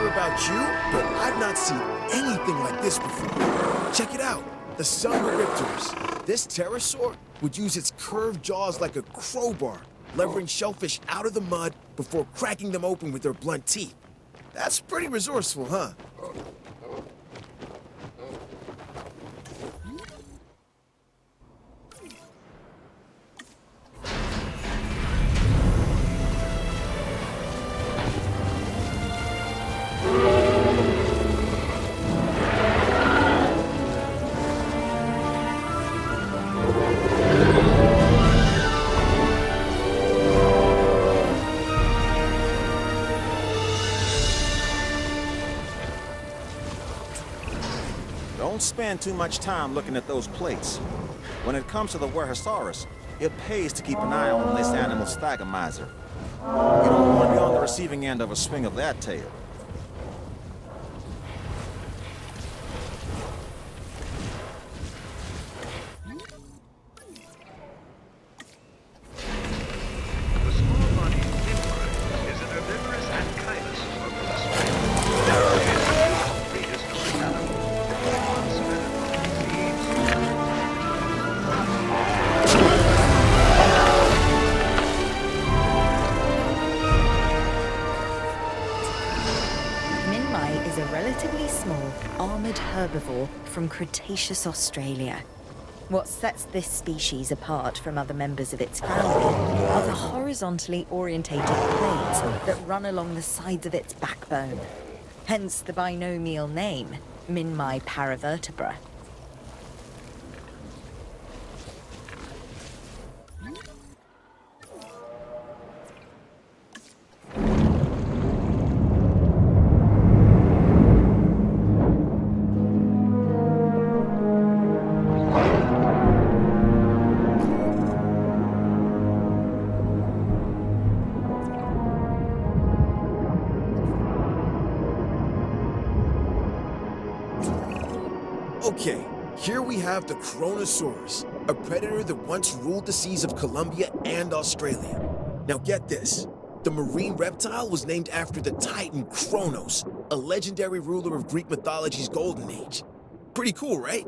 know about you, but I've not seen anything like this before. Check it out. The Dsungaripterus. This pterosaur would use its curved jaws like a crowbar, levering shellfish out of the mud before cracking them open with their blunt teeth. That's pretty resourceful, huh? Don't spend too much time looking at those plates. When it comes to the Wuerhosaurus, it pays to keep an eye on this animal's thagomizer. You don't want to be on the receiving end of a swing of that tail. Small, armored herbivore from Cretaceous Australia. What sets this species apart from other members of its family are the horizontally orientated plates that run along the sides of its backbone. Hence the binomial name, Minmi paravertebra. Okay, here we have the Kronosaurus, a predator that once ruled the seas of Colombia and Australia. Now get this. The marine reptile was named after the titan Kronos, a legendary ruler of Greek mythology's golden age. Pretty cool, right?